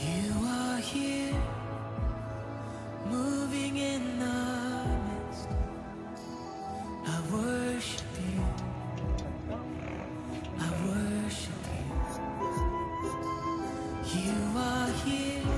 You are here, moving in the. I worship you. I worship you. You are here.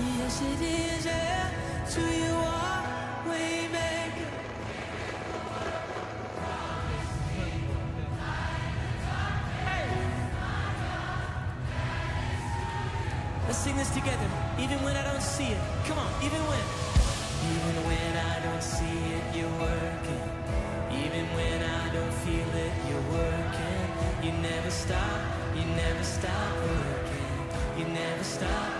Yes, it is. To you Let's sing this together. Even when I don't see it. Come on, even when. Even when I don't see it, you're working. Even when I don't feel it, you're working. You never stop. You never stop working. You never stop.